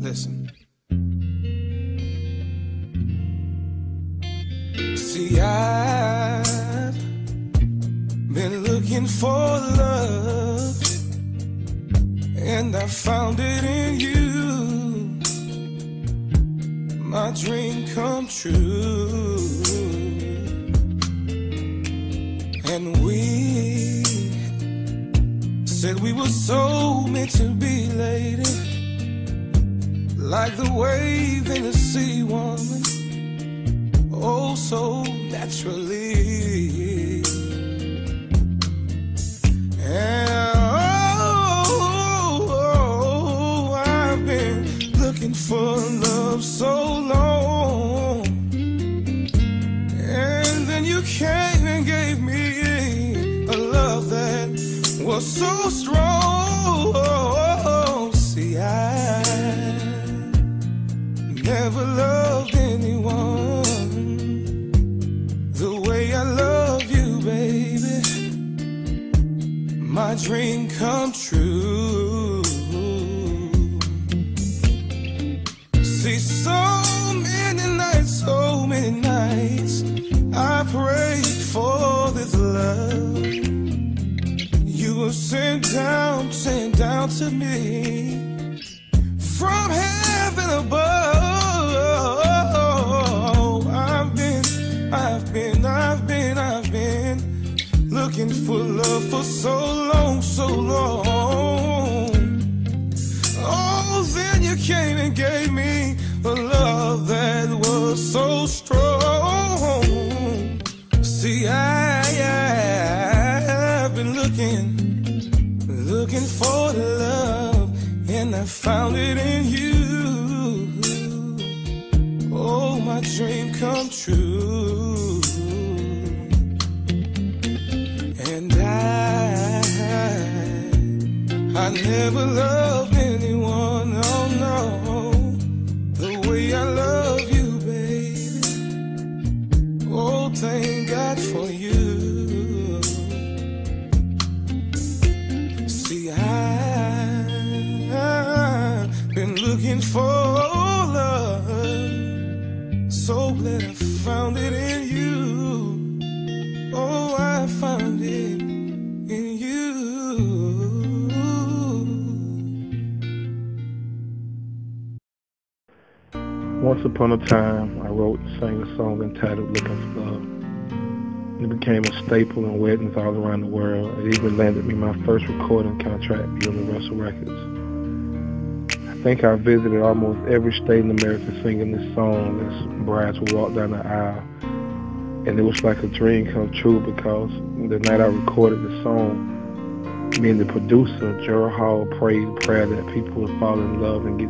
Listen. See, I've been looking for love, and I found it in you. My dream come true, and we said we were so meant to be, lady, like the wave in the sea, woman. Oh, so naturally. And oh, oh, I've been looking for love so long. And then you came and gave me a love that was so strong. See, I never loved anyone the way I love you, baby my dream come true. See, so to me from heaven above. I've been, I've been, I've been, I've been looking for love for so long, so long. Oh, then you came and gave me a love that was so strong. See, I, looking for the love, and I found it in you. Oh, my dream come true. And I, I never loved anyone, oh no, the way I love been looking for love, so glad I found it in you. Oh, I found it in you. Once upon a time, I wrote and sang a song entitled Looking for Love. It became a staple in weddings all around the world. It even landed me my first recording contract at Universal Records. Think I visited almost every state in America singing this song as brides would walk down the aisle. And it was like a dream come true because the night I recorded the song, me and the producer, Gerald Hall, prayed a prayer that people would fall in love and get